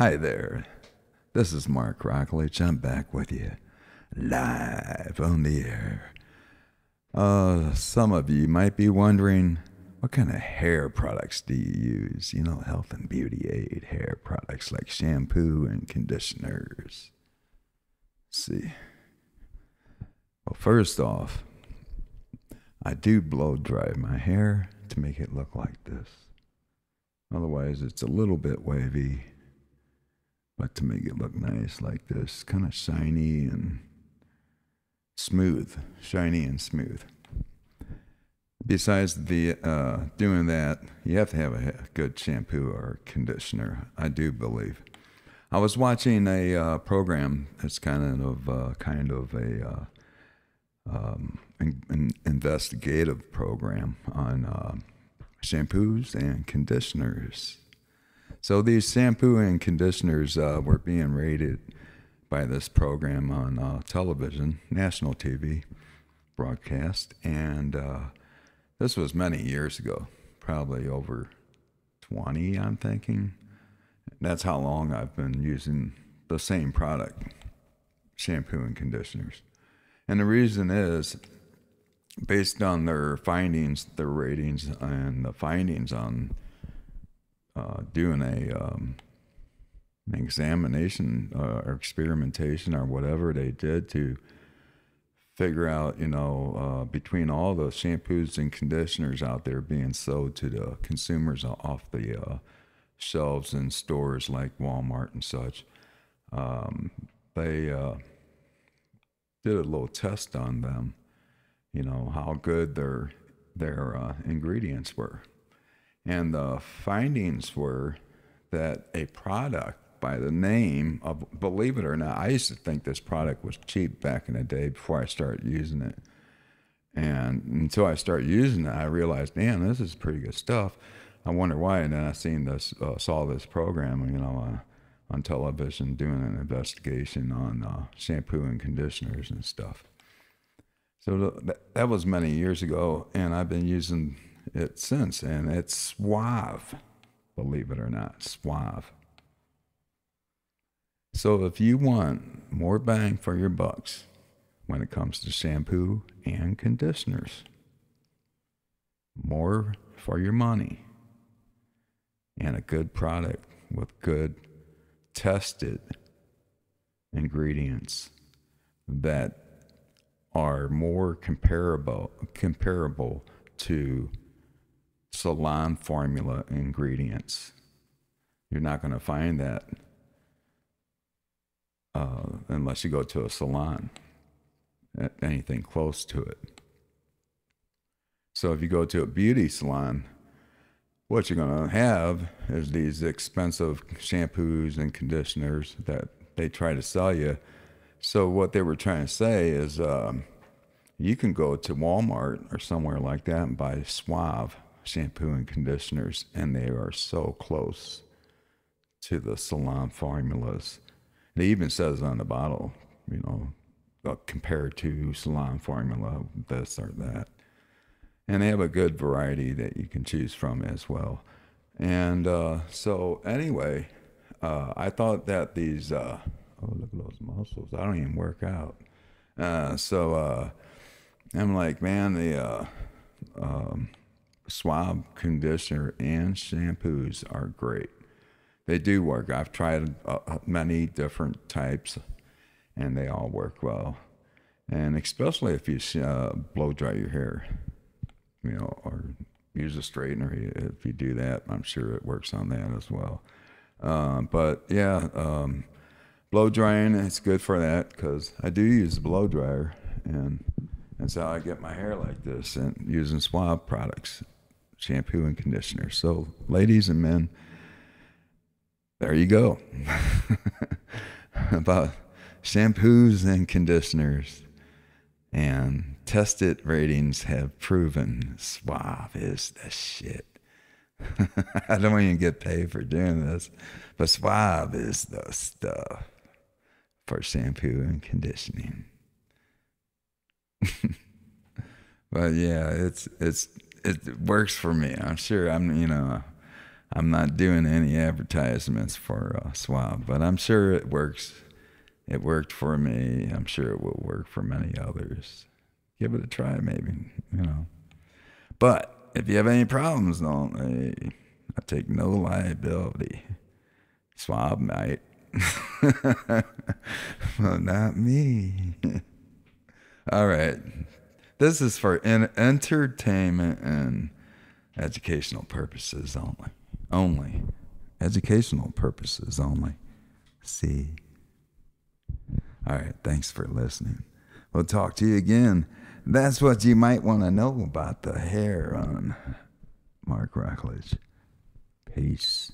Hi there. This is Mark Rockledge. I'm back with you live on the air. Uh, some of you might be wondering what kind of hair products do you use? You know, health and beauty aid hair products like shampoo and conditioners. Let's see. Well, first off, I do blow dry my hair to make it look like this. Otherwise, it's a little bit wavy but to make it look nice like this, kind of shiny and smooth, shiny and smooth. Besides the uh, doing that, you have to have a good shampoo or conditioner. I do believe. I was watching a uh, program. It's kind of uh, kind of a uh, um, an investigative program on uh, shampoos and conditioners so these shampoo and conditioners uh, were being rated by this program on uh, television, national TV broadcast, and uh, this was many years ago, probably over 20, I'm thinking. That's how long I've been using the same product, shampoo and conditioners. And the reason is based on their findings, their ratings, and the findings on uh, doing a um, an examination uh, or experimentation or whatever they did to figure out, you know, uh, between all the shampoos and conditioners out there being sold to the consumers off the uh, shelves in stores like Walmart and such, um, they uh, did a little test on them, you know, how good their their uh, ingredients were. And the findings were that a product by the name of, believe it or not, I used to think this product was cheap back in the day before I started using it. And until I started using it, I realized, damn, this is pretty good stuff. I wonder why. And then I seen this, uh, saw this program, you know, uh, on television doing an investigation on uh, shampoo and conditioners and stuff. So that was many years ago, and I've been using it since, and it's suave, believe it or not, suave. So if you want more bang for your bucks when it comes to shampoo and conditioners, more for your money, and a good product with good tested ingredients that are more comparable comparable to salon formula ingredients. You're not going to find that uh, unless you go to a salon, anything close to it. So if you go to a beauty salon, what you're going to have is these expensive shampoos and conditioners that they try to sell you. So what they were trying to say is um, you can go to Walmart or somewhere like that and buy Suave shampoo and conditioners, and they are so close to the salon formulas. It even says on the bottle, you know, uh, compared to salon formula, this or that. And they have a good variety that you can choose from as well. And uh, so, anyway, uh, I thought that these, uh, oh, look at those muscles. I don't even work out. Uh, so, uh, I'm like, man, the, um, Suave conditioner and shampoos are great. They do work. I've tried uh, many different types, and they all work well. And especially if you uh, blow dry your hair, you know, or use a straightener. If you do that, I'm sure it works on that as well. Uh, but yeah, um, blow drying it's good for that because I do use a blow dryer, and that's how I get my hair like this, and using Suave products shampoo and conditioner. So, ladies and men, there you go. About shampoos and conditioners. And tested ratings have proven Suave is the shit. I don't even get paid for doing this, but Suave is the stuff for shampoo and conditioning. but yeah, it's it's it works for me. I'm sure I'm, you know, I'm not doing any advertisements for uh, Suave, but I'm sure it works. It worked for me. I'm sure it will work for many others. Give it a try, maybe, you know. But if you have any problems, don't hey, I take no liability. Suave might. well, not me. All right. This is for entertainment and educational purposes only. Only. Educational purposes only. See. All right. Thanks for listening. We'll talk to you again. That's what you might want to know about the hair on Mark Rockledge. Peace.